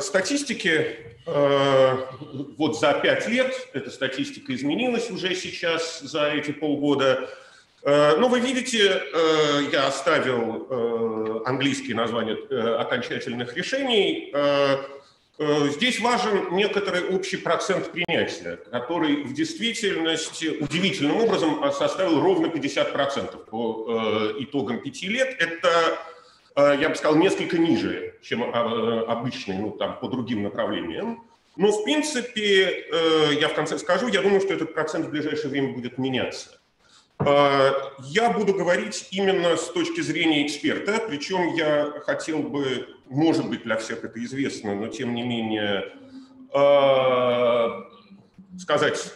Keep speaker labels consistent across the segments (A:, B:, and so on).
A: Статистики вот за пять лет, эта статистика изменилась уже сейчас за эти полгода, но ну, вы видите, я оставил английские названия окончательных решений. Здесь важен некоторый общий процент принятия, который в действительности удивительным образом составил ровно 50% по итогам пяти лет. Это Э, я бы сказал, несколько ниже, чем э, обычный, ну, там, по другим направлениям. Но, в принципе, э, я в конце скажу, я думаю, что этот процент в ближайшее время будет меняться. Я буду говорить именно с точки зрения эксперта, причем я хотел бы, может быть, для всех это известно, но тем не менее сказать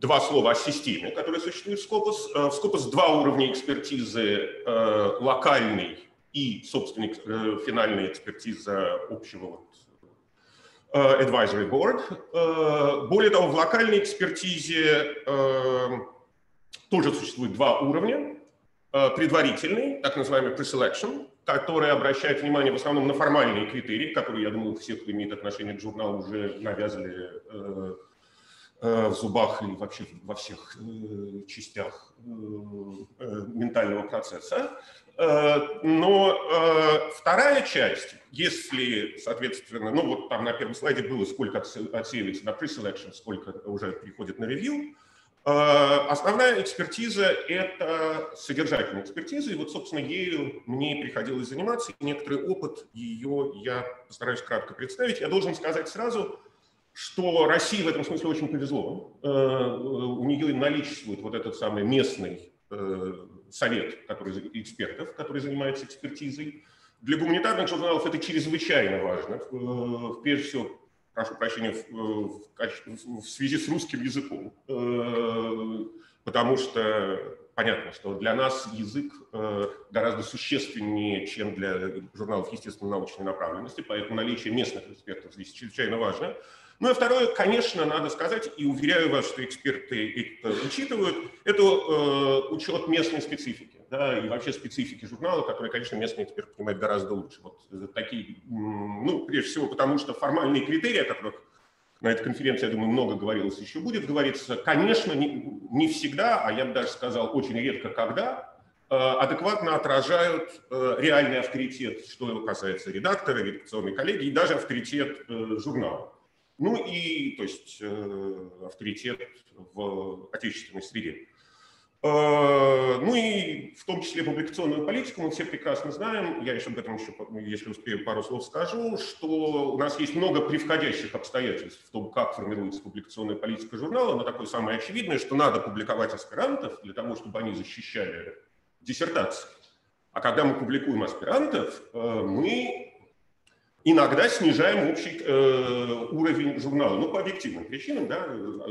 A: два слова о системе, которая существует в Scopus. В Scopus два уровня экспертизы, локальный и, собственно, э, финальная экспертиза общего вот э, advisory board. Э, более того, в локальной экспертизе тоже существует два уровня. Предварительный, так называемый pre-selection, который обращает внимание в основном на формальные критерии, которые, я думаю, все, кто имеет отношение к журналу, уже навязали в зубах и вообще во всех частях ментального процесса. Э, но э, вторая часть, если, соответственно, ну вот там на первом слайде было, сколько отсеивается на pre-selection, сколько уже приходит на ревью, э, основная экспертиза – это содержательная экспертиза, и вот, собственно, ею мне приходилось заниматься, и некоторый опыт ее я постараюсь кратко представить. Я должен сказать сразу, что России в этом смысле очень повезло. У нее наличествует вот этот самый местный совет который, экспертов, который занимается экспертизой. Для гуманитарных журналов это чрезвычайно важно. Э, прежде всего, прошу прощения, в, в, в связи с русским языком. Э, потому что понятно, что для нас язык э, гораздо существеннее, чем для журналов естественно-научной направленности, поэтому наличие местных экспертов здесь чрезвычайно важно. Ну и второе, конечно, надо сказать, и уверяю вас, что эксперты это учитывают, это э, учет местной специфики, да, и вообще специфики журнала, которые, конечно, местный эксперт понимает гораздо лучше. Вот э, такие, ну, прежде всего, потому что формальные критерии, о которых на этой конференции, я думаю, много говорилось, еще будет говориться, конечно, не, не всегда, а я бы даже сказал, очень редко когда, э, адекватно отражают э, реальный авторитет, что касается редактора, редакционной коллегии, и даже авторитет журнала. Ну и, то есть, э, авторитет в отечественной среде. Э, ну и в том числе публикационную политику мы все прекрасно знаем, я еще об этом еще, если успею, пару слов скажу, что у нас есть много превходящих обстоятельств в том, как формируется публикационная политика журнала, но такое самое очевидное, что надо публиковать аспирантов для того, чтобы они защищали диссертации. А когда мы публикуем аспирантов, э, мы иногда снижаем общий э, уровень журнала. Ну, по объективным причинам, да,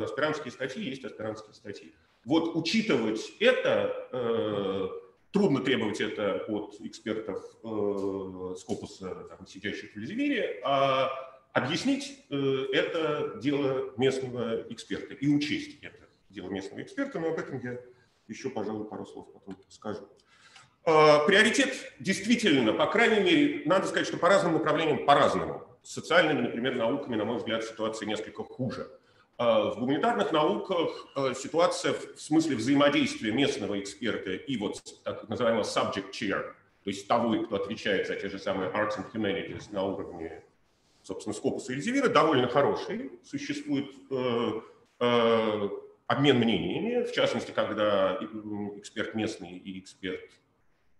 A: аспирантские статьи есть аспирантские статьи. Вот учитывать это, э, трудно требовать это от экспертов э, Скопуса, там, сидящих в Эльзевире, а объяснить э, это дело местного эксперта и учесть это дело местного эксперта, но об этом я еще, пожалуй, пару слов потом скажу. Э, приоритет действительно, по крайней мере, надо сказать, что по разным направлениям по-разному. С социальными, например, науками, на мой взгляд, ситуация несколько хуже. Э, в гуманитарных науках э, ситуация в смысле взаимодействия местного эксперта и вот так называемого subject chair, то есть того, кто отвечает за те же самые arts and humanities на уровне, собственно, Скопуса и Эльзевира, довольно хороший. Существует обмен мнениями, в частности, когда эксперт местный и эксперт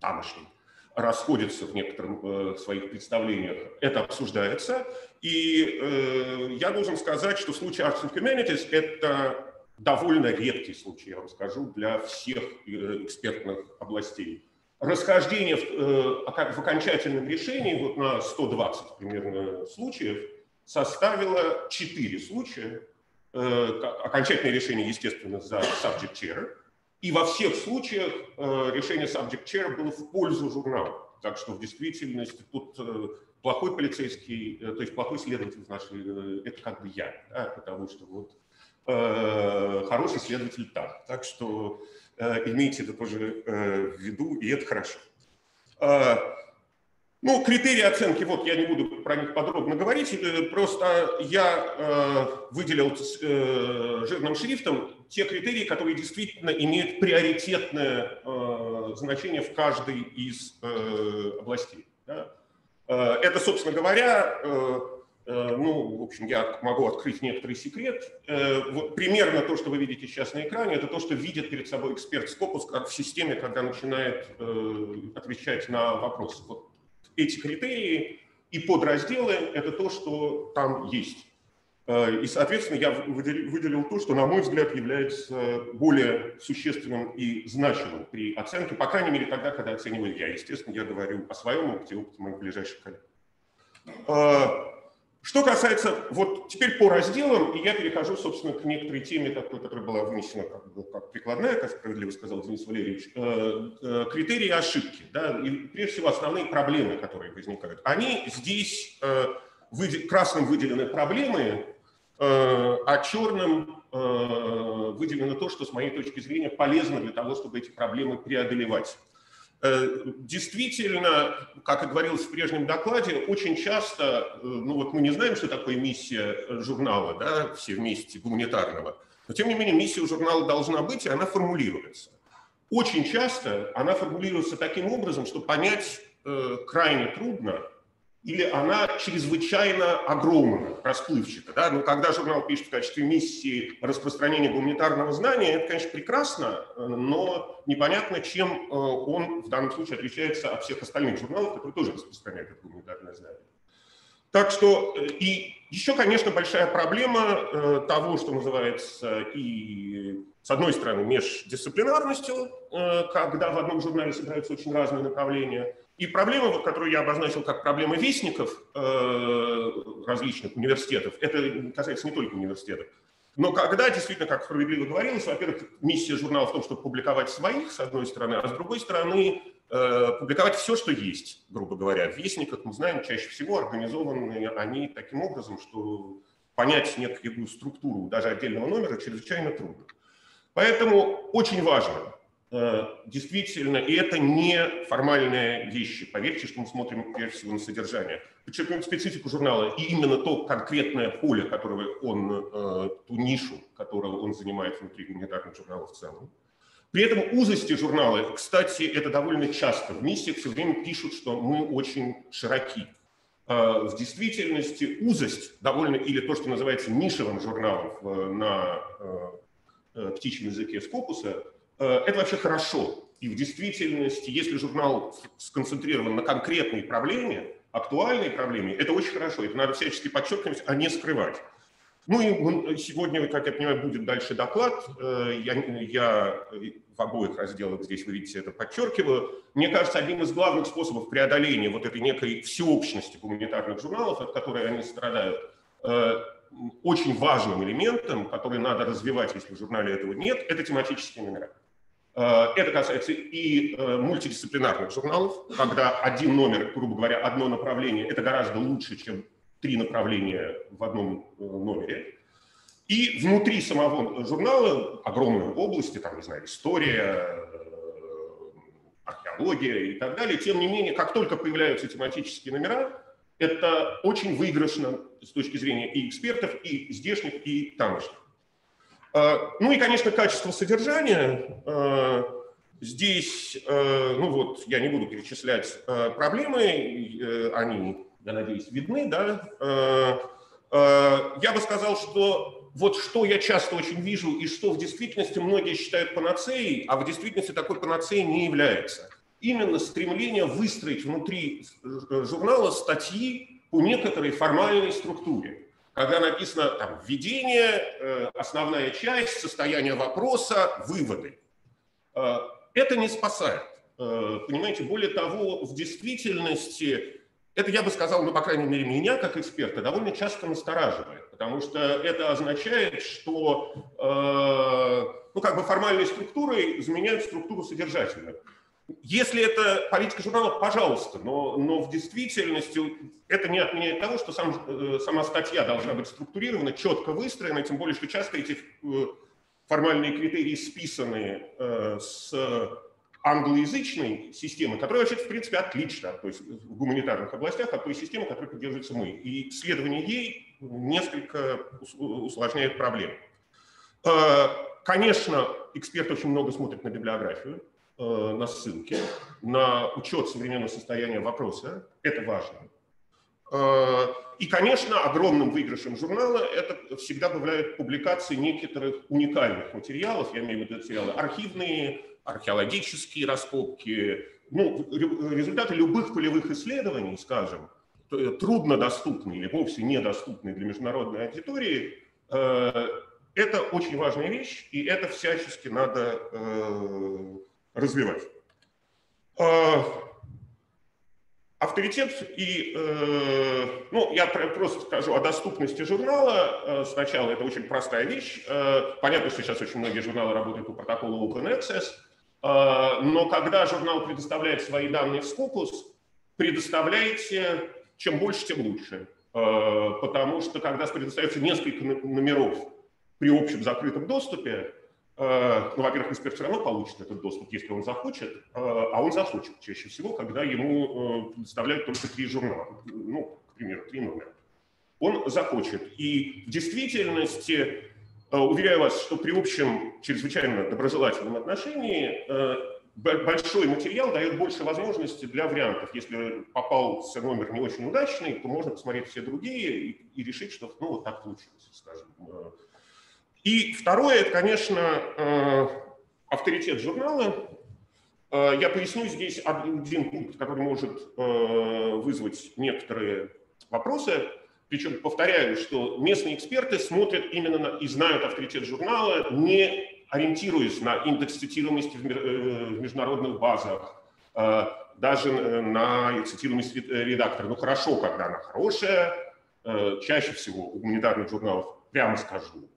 A: тамошний расходятся в некоторых э, своих представлениях, это обсуждается. И э, я должен сказать, что в случае Arts and Humanities это довольно редкий случай, я вам скажу, для всех э, экспертных областей. Расхождение в, э, в окончательном решении вот на 120 примерно случаев составило 4 случая. Э, окончательное решение, естественно, за subject chair – и во всех случаях э, решение subject chair было в пользу журнала. Так что в действительности тут э, плохой полицейский, э, то есть плохой следователь в нашей, это как бы я, да, потому что вот хороший следователь так. Так что имейте это тоже в виду, и это хорошо. Ну, критерии оценки, вот я не буду про них подробно говорить, э, просто я э, выделил э, жирным шрифтом те критерии, которые действительно имеют приоритетное э, значение в каждой из э, областей. Да? Э, это, собственно говоря, э, э, ну, в общем, я могу открыть некоторый секрет. Э, вот примерно то, что вы видите сейчас на экране, это то, что видит перед собой эксперт Scopus как в системе, когда начинает э, отвечать на вопросы. Вот эти критерии и подразделы – это то, что там есть. Э, и, соответственно, я выделил, то, что, на мой взгляд, является более существенным и значимым при оценке, по крайней мере, тогда, когда оцениваю я. Естественно, я говорю о своем опыте, опыте моих ближайших коллег. Э, что касается, вот теперь по разделам, и я перехожу, собственно, к некоторой теме, такой, которая была вынесена как, как прикладная, как справедливо сказал Денис Валерьевич, э, критерии ошибки, да, и прежде всего основные проблемы, которые возникают. Они здесь красным выделены проблемы, а черным э, выделено то, что, с моей точки зрения, полезно для того, чтобы эти проблемы преодолевать. Э, действительно, как и говорилось в прежнем докладе, очень часто, э, ну вот мы не знаем, что такое миссия журнала, да, все вместе, гуманитарного, но тем не менее миссия у журнала должна быть, и она формулируется. Очень часто она формулируется таким образом, что понять э, крайне трудно, или она чрезвычайно огромна, расплывчата. Да? Но когда журнал пишет в качестве миссии распространения гуманитарного знания, это, конечно, прекрасно, но непонятно, чем э, он в данном случае отличается от всех остальных журналов, которые тоже распространяют это гуманитарное знание. Так что, э, и еще, конечно, большая проблема э, того, что называется и, с одной стороны, междисциплинарностью, когда в одном журнале собираются очень разные направления – и проблема, вот, которую я обозначил как проблема вестников э, различных университетов, это касается не только университетов, но когда действительно, как справедливо говорилось, во-первых, миссия журнала в том, чтобы публиковать своих, с одной стороны, а с другой стороны, э, публиковать все, что есть, грубо говоря. В вестниках, мы знаем, чаще всего организованы они таким образом, что понять некую структуру даже отдельного номера чрезвычайно трудно. Поэтому очень важно Э, действительно, и это не формальные вещи. Поверьте, что мы смотрим прежде всего на содержание. Подчеркнем специфику журнала и именно то конкретное поле, которое он, э, ту нишу, которую он занимает внутри гуманитарных журналов в целом. При этом узости журнала, кстати, это довольно часто. В миссиях все время пишут, что мы очень широки. Э, в действительности узость довольно, или то, что называется нишевым журналом на птичьем языке Скопуса, Э, это вообще хорошо. И в действительности, если журнал сконцентрирован на конкретной проблеме, актуальной проблеме, это очень хорошо. Это надо всячески подчеркивать, а не скрывать. Ну и сегодня, как я понимаю, будет дальше доклад. Э, я, я в обоих разделах здесь, вы видите, это подчеркиваю. Мне кажется, одним из главных способов преодоления вот этой некой всеобщности гуманитарных журналов, от которой они страдают, э, очень важным элементом, который надо развивать, если в журнале этого нет, это тематические номера. Э, это касается и э, мультидисциплинарных журналов, когда один номер, грубо говоря, одно направление, это гораздо лучше, чем три направления в одном э, номере. И внутри самого журнала огромные области, там, не знаю, история, археология и так далее. Тем не менее, как только появляются тематические номера, это очень выигрышно с точки зрения и экспертов, и здешних, и тамошних. А, ну и, конечно, качество содержания. А, здесь, а, ну вот, я не буду перечислять проблемы, э, они, я надеюсь, видны, да. Я бы сказал, что вот что я часто очень вижу и что в действительности многие считают панацеей, а в действительности такой панацеей не является. Именно стремление выстроить внутри журнала статьи по некоторой формальной структуре когда написано там введение, э, основная часть, состояние вопроса, выводы. Э, это не спасает. Э, понимаете, более того, в действительности, это, я бы сказал, ну, по крайней мере, меня, как эксперта, довольно часто настораживает, потому что это означает, что ну, как бы формальной структурой заменяют структуру содержательную. Если это политика журнала, пожалуйста, но, но в действительности это не отменяет того, что сам, э, сама статья должна быть структурирована, четко выстроена, тем более, что часто эти э, формальные критерии списаны э, с англоязычной системы, которая вообще в принципе отлична то есть в гуманитарных областях от той системы, которой придерживаемся мы. И исследование ей несколько усложняет проблему. Э, конечно, эксперты очень много смотрят на библиографию, э, на ссылки, на учет современного состояния вопроса. Это важно. Э, и, конечно, огромным выигрышем журнала это всегда бывают публикации некоторых уникальных материалов, я имею в виду материалы архивные, археологические раскопки, ну, результаты любых полевых исследований, скажем, труднодоступные или вовсе недоступные для международной аудитории, э, это очень важная вещь, и это всячески надо э, развивать. Э, авторитет и, э, ну, я просто скажу о доступности журнала. Э, сначала это очень простая вещь. Э, понятно, что сейчас очень многие журналы работают по протоколу Open Access, но когда журнал предоставляет свои данные в Scopus, предоставляйте чем больше, тем лучше. Потому что когда предоставляется несколько номеров при общем закрытом доступе, Э, ну, во-первых, эксперт все равно получит этот доступ, если он захочет, э, а он захочет чаще всего, когда ему э, предоставляют только три журнала, ну, к примеру, три номера. Он захочет. И в действительности, уверяю вас, что при общем чрезвычайно доброжелательном отношении большой материал дает больше возможностей для вариантов. Если попался номер не очень удачный, то можно посмотреть все другие и, и решить, что ну, вот так получилось, скажем и второе, это, конечно, э, авторитет журнала. Э, я поясню здесь один пункт, который может э, вызвать некоторые вопросы. Причем повторяю, что местные эксперты смотрят именно на, и знают авторитет журнала, не ориентируясь на индекс цитируемости в международных базах, даже на цитируемость редактора. Ну хорошо, когда она хорошая, чаще всего у гуманитарных журналов, прямо скажу,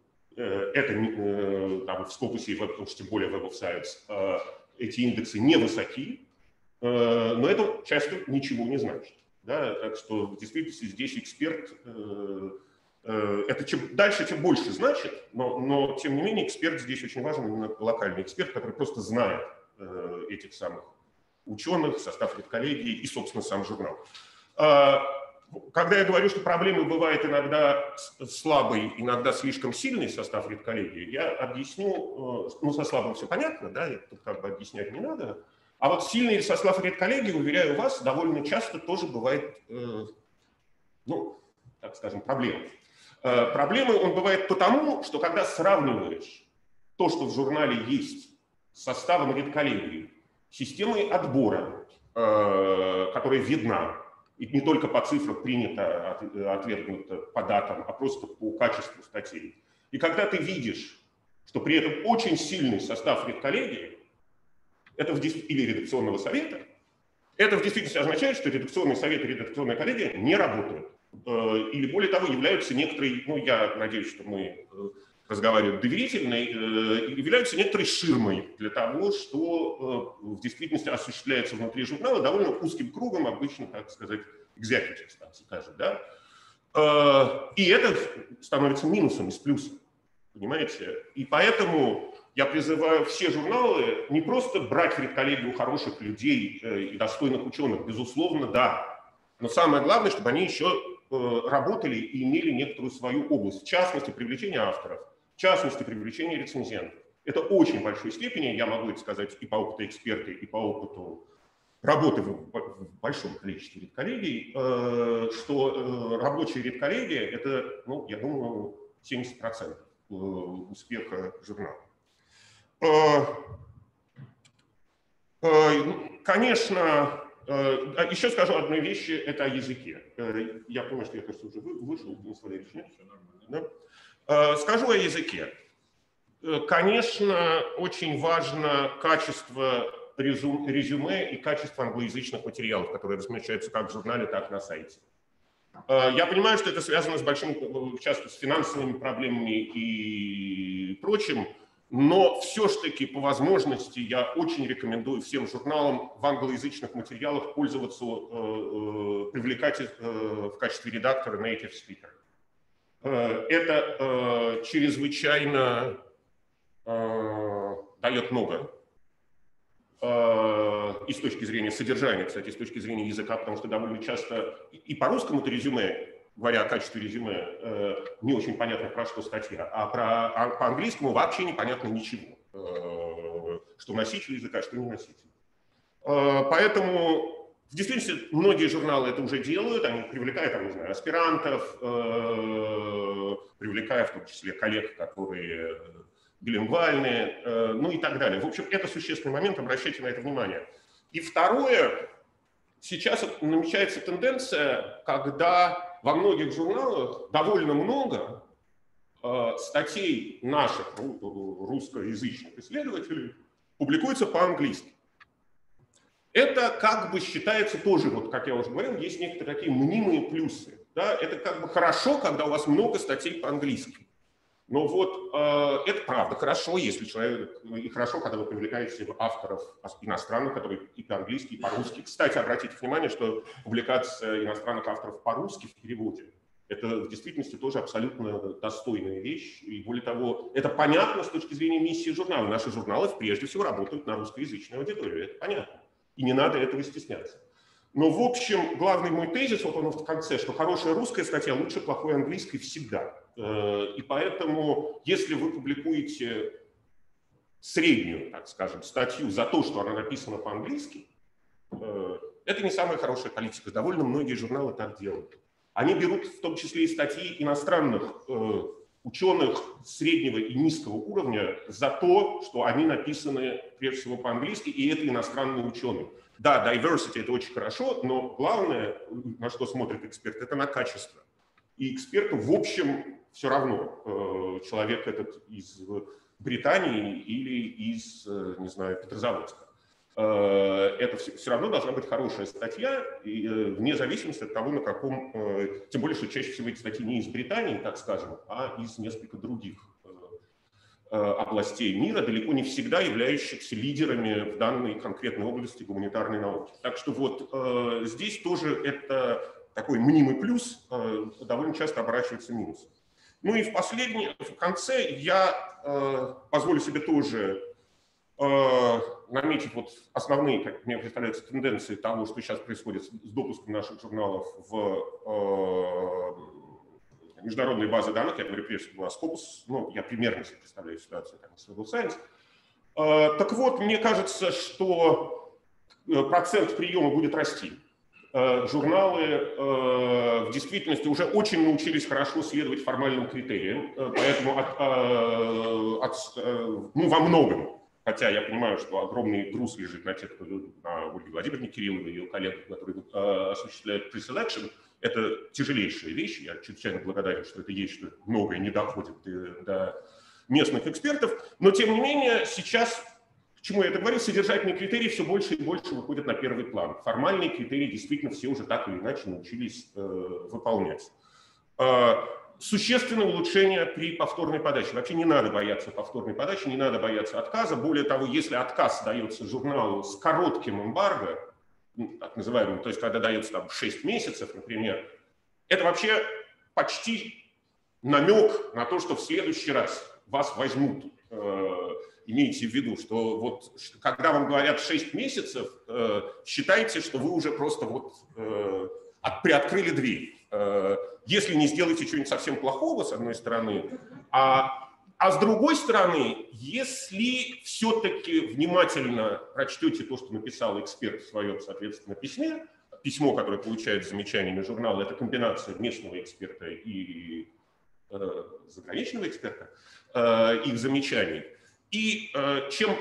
A: это э, там, в Scopus и в, уж тем более Web of Science э, эти индексы невысоки, но это часто ничего не значит. Да? Так что в действительности здесь эксперт, это чем дальше, тем больше значит, но, но тем не менее эксперт здесь очень важен, именно локальный эксперт, который просто знает этих самых ученых, состав редколлегии и, собственно, сам журнал. Когда я говорю, что проблемы бывают иногда слабый, иногда слишком сильный состав редколлегии, я объясню, э, ну, со слабым все понятно, да, тут как бы объяснять не надо, а вот сильный состав редколлегии, уверяю вас, довольно часто тоже бывает, э, ну, так скажем, проблема. Э, проблемы он бывает потому, что когда сравниваешь то, что в журнале есть, с составом редколлегии, системой отбора, которая видна, и не только по цифрам принято, отвергнуто по датам, а просто по качеству статей. И когда ты видишь, что при этом очень сильный состав редколлегии, это в, или редакционного совета, это в действительности означает, что редакционный совет и редакционная коллегия не работают. Э, или более того, являются некоторые, ну я надеюсь, что мы э, разговаривают доверительной, э, являются некоторой ширмой для того, что э, в действительности осуществляется внутри журнала довольно узким кругом, обычно, так сказать, executives, так скажем, да. Э, и это становится минусом из плюса, понимаете? И поэтому я призываю все журналы не просто брать редколлегию хороших людей и достойных ученых, безусловно, да, но самое главное, чтобы они еще работали и имели некоторую свою область, в частности, привлечение авторов, в частности, привлечение рецензентов. Это очень большой степени, я могу это сказать и по опыту эксперта, и по опыту работы в большом количестве редколлегий, э, что э, рабочая редколлегия – это, ну, я думаю, 70% э, успеха журнала. Ну, конечно, а еще скажу одну вещь, это о языке. Я понимаю, что я, кажется, уже вышел, Денис Валерьевич, нет? Да? Э, скажу о языке. Э, конечно, очень важно качество резюме и качество англоязычных материалов, которые размещаются как в журнале, так и на сайте. Э, я понимаю, что это связано с большим, часто с финансовыми проблемами и прочим, но все-таки по возможности я очень рекомендую всем журналам в англоязычных материалах пользоваться, привлекать в качестве редактора native speaker. Э, это э, чрезвычайно э, дает много. и с точки зрения содержания, кстати, с точки зрения языка, потому что довольно часто и по русскому это резюме, говоря о качестве резюме, не очень понятно, про что статья, а, про, а по английскому вообще непонятно ничего, что носитель языка, что не носитель. Поэтому в действительности многие журналы это уже делают, они привлекают, там, не знаю, аспирантов, э, привлекая в том числе коллег, которые билингвальные, э, ну и так далее. В общем, это существенный момент, обращайте на это внимание. И второе, сейчас намечается тенденция, когда во многих журналах довольно много э, статей наших русскоязычных исследователей публикуется по-английски. Это как бы считается тоже, вот как я уже говорил, есть некоторые такие мнимые плюсы. Да? Это как бы хорошо, когда у вас много статей по-английски. Но вот э, это правда хорошо, если человек, и хорошо, когда вы привлекаете авторов иностранных, которые и по-английски, и по-русски. Кстати, обратите внимание, что публикация иностранных авторов по-русски в переводе это в действительности тоже абсолютно достойная вещь. И более того, это понятно с точки зрения миссии журнала. Наши журналы прежде всего работают на русскоязычной аудитории. Это понятно и не надо этого стесняться. Но, в общем, главный мой тезис, вот он в конце, что хорошая русская статья лучше плохой английской всегда. Э, и поэтому, если вы публикуете среднюю, так скажем, статью за то, что она написана по-английски, э, это не самая хорошая политика. Довольно многие журналы так делают. Они берут в том числе и статьи иностранных э, ученых среднего и низкого уровня за то, что они написаны прежде всего по-английски, и это иностранные ученые. Да, diversity – это очень хорошо, но главное, на что смотрит эксперт, это на качество. И эксперту, в общем, все равно, э, человек этот из Британии или из, э, не знаю, Петрозаводска. Э, это все равно должна быть хорошая статья, э, вне зависимости от того, на каком, э, тем более, что чаще всего эти статьи не из Британии, так скажем, а из несколько других областей мира, далеко не всегда являющихся лидерами в данной конкретной области гуманитарной науки. Так что вот здесь тоже это такой мнимый плюс, довольно часто оборачивается минусом. Ну и в последнем, в конце я позволю себе тоже наметить вот основные, как мне представляются, тенденции того, что сейчас происходит с допуском наших журналов в э, международные базы данных, я говорю прежде всего о Scopus, ну, я примерно себе представляю ситуацию там, с Web Science. Э, так вот, мне кажется, что процент приема будет расти. Журналы в действительности уже очень научились хорошо следовать формальным критериям, поэтому от, от, ну, во многом Хотя я понимаю, что огромный груз лежит на тех, кто на Ольге Владимировне Кирилловой и ее коллегах, которые э, осуществляют pre Это тяжелейшая вещь. Я чрезвычайно благодарен, что это есть, что многое не доходит до, до местных экспертов. Но, тем не менее, сейчас, к чему я это говорю, содержательные критерии все больше и больше выходят на первый план. Формальные критерии действительно все уже так или иначе научились э, выполнять. Существенное улучшение при повторной подаче. Вообще не надо бояться повторной подачи, не надо бояться отказа. Более того, если отказ дается журналу с коротким эмбарго, ну, так называемым, то есть когда дается там 6 месяцев, например, это вообще почти намек на то, что в следующий раз вас возьмут. Э, имейте в виду, что вот когда вам говорят 6 месяцев, э, считайте, что вы уже просто вот э, приоткрыли дверь если не сделаете что-нибудь совсем плохого, с одной стороны, а, а с другой стороны, если все-таки внимательно прочтете то, что написал эксперт в своем, соответственно, письме, письмо, которое получает замечаниями журнала, это комбинация местного эксперта и э, заграничного эксперта, э, их замечаний. И э, чем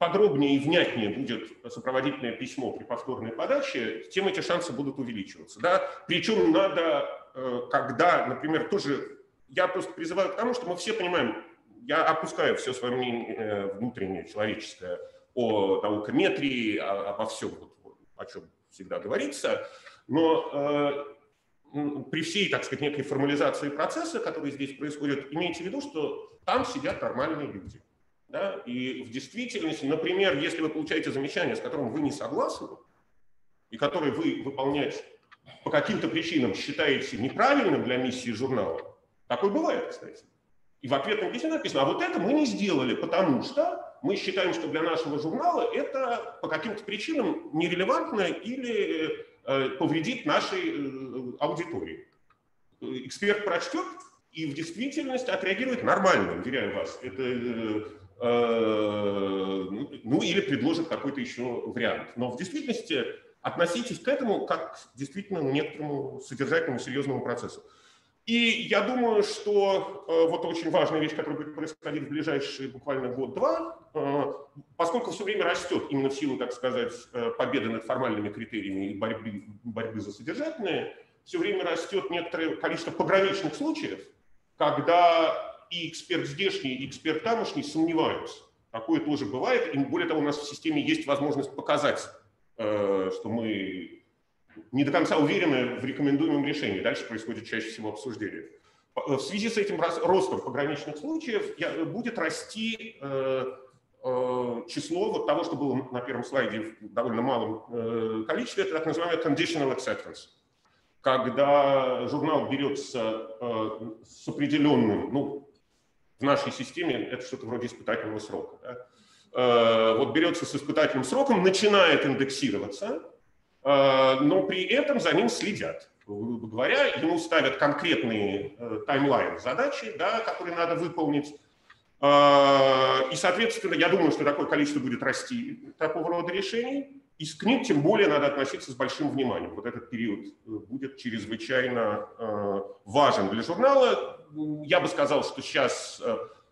A: подробнее и внятнее будет сопроводительное письмо при повторной подаче, тем эти шансы будут увеличиваться. Да? Причем надо, э, когда, например, тоже, я просто призываю к тому, что мы все понимаем, я опускаю все свое мнение э, внутреннее, человеческое, о наукометрии, обо всем, о чем всегда говорится, но э, при всей, так сказать, некой формализации процесса, который здесь происходит, имейте в виду, что там сидят нормальные люди. Да? И в действительности, например, если вы получаете замечание, с которым вы не согласны, и которое вы выполнять по каким-то причинам считаете неправильным для миссии журнала, такое бывает, кстати. И в ответном письме написано, а вот это мы не сделали, потому что мы считаем, что для нашего журнала это по каким-то причинам нерелевантно или э, повредит нашей э, аудитории. Эксперт прочтет и в действительности отреагирует нормально, уверяю вас. Это, э, ну, ну или предложит какой-то еще вариант. Но в действительности относитесь к этому как действительно некоторому содержательному, серьезному процессу. И я думаю, что э, вот очень важная вещь, которая будет происходить в ближайшие буквально год-два, э, поскольку все время растет именно в силу, так сказать, э, победы над формальными критериями и борьбы, борьбы за содержательные, все время растет некоторое количество пограничных случаев, когда и эксперт здешний, и эксперт тамошний сомневаются. Такое тоже бывает, и более того, у нас в системе есть возможность показать, э, что мы не до конца уверены в рекомендуемом решении. Дальше происходит чаще всего обсуждение. В связи с этим ростом пограничных случаев будет расти э, э, число вот того, что было на первом слайде в довольно малом э, количестве, это так называемый conditional acceptance. Когда журнал берется с определенным, ну, в нашей системе это что-то вроде испытательного срока. Да? Вот берется с испытательным сроком, начинает индексироваться, Э, но при этом за ним следят. Грубо говоря, ему ставят конкретные э, таймлайн задачи, да, которые надо выполнить. Э, и, соответственно, я думаю, что такое количество будет расти такого рода решений. И к ним тем более надо относиться с большим вниманием. Вот этот период будет чрезвычайно важен для журнала. Я бы сказал, что сейчас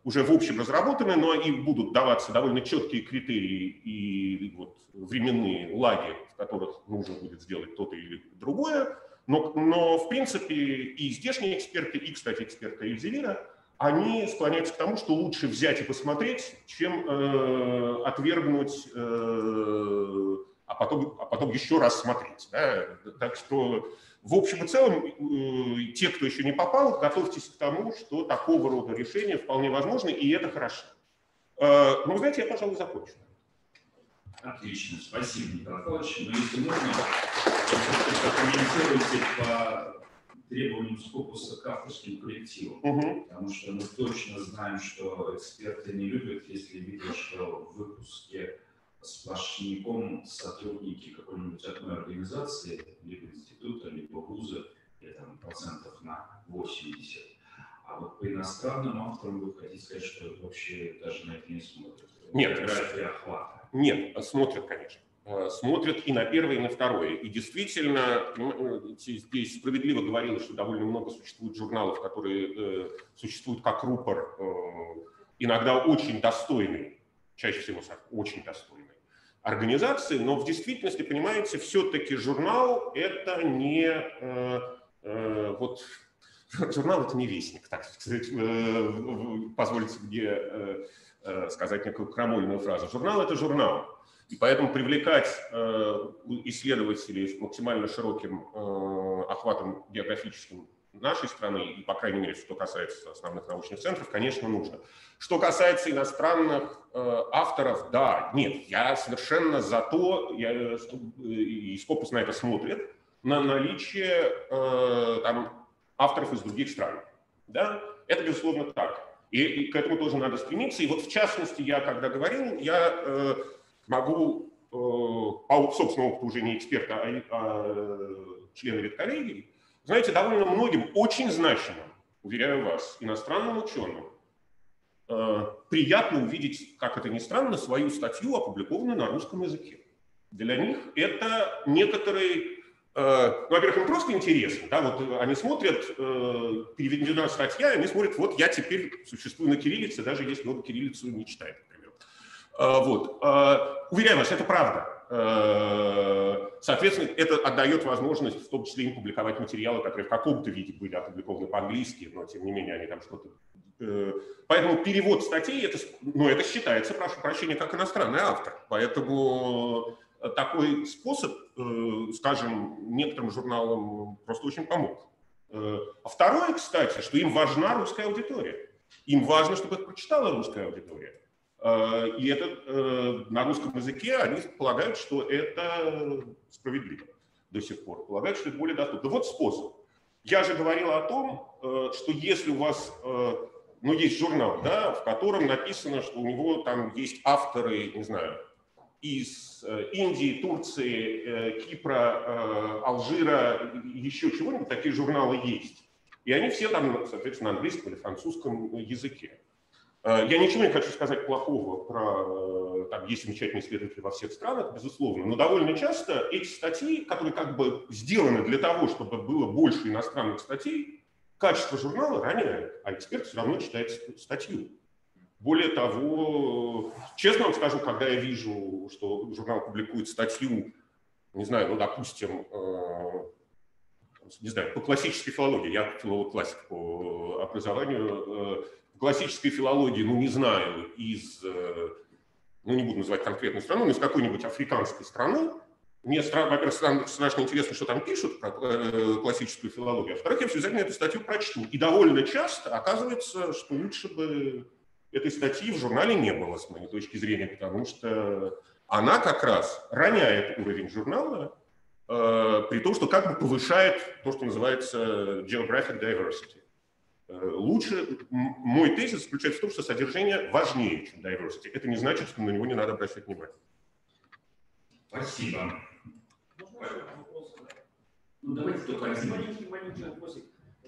A: уже в общем разработаны, но и будут даваться довольно четкие критерии и вот временные лаги, в которых нужно будет сделать то-то или другое. Но, но в принципе и здешние эксперты, и, кстати, эксперты Эльзевира, они склоняются к тому, что лучше взять и посмотреть, чем э, отвергнуть, э, а, потом, а потом еще раз смотреть. Да? Так что в общем и целом, э, те, кто еще не попал, готовьтесь к тому, что такого рода решения вполне возможны, и это хорошо. Э, ну, знаете, я, пожалуй, закончу.
B: Отлично, спасибо, Николай Павлович. Но если можно, прокомментируйте по требованиям Скопуса к авторским коллективам. Угу. Потому что мы точно знаем, что эксперты не любят, если видят, что в выпуске сплошняком сотрудники какой-нибудь одной организации, либо института, либо вуза, или там процентов на 80. А вот по иностранным авторам вы хотите сказать, что вообще даже на это не смотрят?
A: Нет. охвата. Нет, смотрят, конечно. Э, смотрят и на первое, и на второе. И действительно, ну, э, здесь справедливо говорилось, что довольно много существует журналов, которые э, существуют как рупор, иногда очень достойный, чаще всего очень достойный организации, но в действительности, понимаете, все-таки журнал это не э, э, вот журнал это не вестник, так э, позвольте мне э, э, сказать некую крамольную фразу. Журнал это журнал, и поэтому привлекать э, исследователей с максимально широким э, охватом географическим нашей страны, и, по крайней мере, что касается основных научных центров, конечно, нужно. Что касается иностранных э, авторов, да, нет, я совершенно за то, я, э, и Скопус на это смотрит, на наличие э, там, авторов из других стран. Да? Это, безусловно, так. И, и к этому тоже надо стремиться. И вот, в частности, я, когда говорил, я э, могу э, по собственному опыту уже не эксперта, а, а члена редколлегии, знаете, довольно многим очень значимым, уверяю вас, иностранным ученым, э, приятно увидеть, как это ни странно, свою статью, опубликованную на русском языке. Для них это некоторые, э, ну, во-первых, им просто интересно, да, вот они смотрят, э, переведена статья, они смотрят, вот я теперь существую на кириллице, даже если он кириллицу не читает, например. Вот. Уверяю вас, это правда. Э, соответственно, это отдает возможность в том числе им публиковать материалы, которые в каком-то виде были опубликованы по-английски, но тем не менее они там что-то... Э, поэтому перевод статей, это, ну, это считается, прошу прощения, как иностранный автор. Поэтому такой способ, э, скажем, некоторым журналам просто очень помог. А второе, кстати, что им важна русская аудитория. Им важно, чтобы их прочитала русская аудитория. Э, и это э, на русском языке они полагают, что это справедливо до сих пор. Полагают, что это более доступно. Вот способ. Я же говорил о том, э, что если у вас ну, есть журнал, да, в котором написано, что у него там есть авторы, не знаю, из э, Индии, Турции, э, Кипра, э, Алжира, еще чего-нибудь, такие журналы есть. И они все там, соответственно, на английском или французском языке. Я ничего не хочу сказать плохого про... Там есть замечательные исследователи во всех странах, безусловно, но довольно часто эти статьи, которые как бы сделаны для того, чтобы было больше иностранных статей, качество журнала роняет, а эксперт все равно читает статью. Более того, честно вам скажу, когда я вижу, что журнал публикует статью, не знаю, ну, допустим, э, не знаю, по классической филологии, я филолог-классик по образованию, э, классической филологии, ну, не знаю, из, э, ну, не буду называть конкретную страну, но из какой-нибудь африканской страны, мне, во-первых, страшно интересно, что там пишут про э, классическую филологию, а во-вторых, я все обязательно эту статью прочту. И довольно часто оказывается, что лучше бы этой статьи в журнале не было, с моей точки зрения, потому что она как раз роняет уровень журнала, э, при том, что как бы повышает то, что называется geographic diversity. Э, лучше, мой тезис заключается в том, что содержание важнее, чем diversity. Это не значит, что на него не надо обращать внимание.
B: Спасибо.
C: Ну, давайте только один. Маленький, маленький вопросик.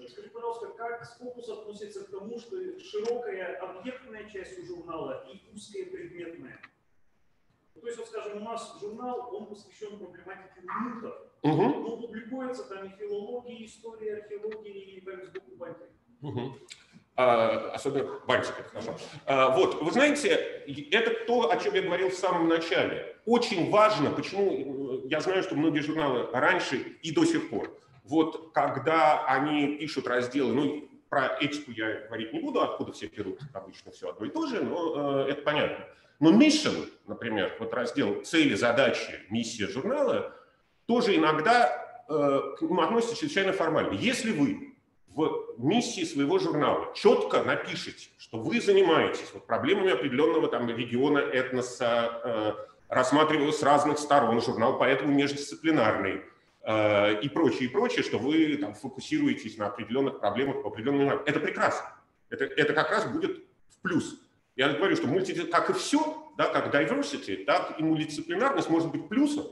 C: Скажи, пожалуйста, как Скопус относится к тому, что широкая объектная часть у журнала и узкая предметная? Ну, то есть, вот, скажем, у нас журнал, он посвящен проблематике мутов, угу. но публикуется там и филология, и история, археология, и там сбоку бантик.
A: Угу. А, особенно это хорошо. А, вот, вы знаете, это то, о чем я говорил в самом начале. Очень важно, почему я знаю, что многие журналы раньше и до сих пор, вот когда они пишут разделы, ну, про этику я говорить не буду, откуда все берут обычно все одно и то же, но э, это понятно. Но mission, например, вот раздел цели, задачи, миссия журнала, тоже иногда э, к нему относятся чрезвычайно формально. Если вы в миссии своего журнала четко напишите, что вы занимаетесь вот, проблемами определенного там, региона, этноса, э, рассматривая с разных сторон журнал, поэтому междисциплинарный и прочее, и прочее, что вы там, фокусируетесь на определенных проблемах по определенным... Это прекрасно. Это, это как раз будет в плюс. Я говорю, что мульти, как и все, да, как diversity, так и мультидисциплинарность может быть плюсом,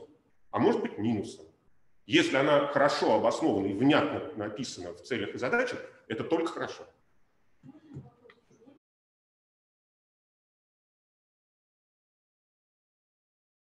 A: а может быть минусом. Если она хорошо обоснована и внятно написана в целях и задачах, это только хорошо.